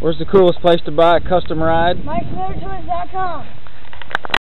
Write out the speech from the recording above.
Where's the coolest place to buy a custom ride? MikeMotorToys.com.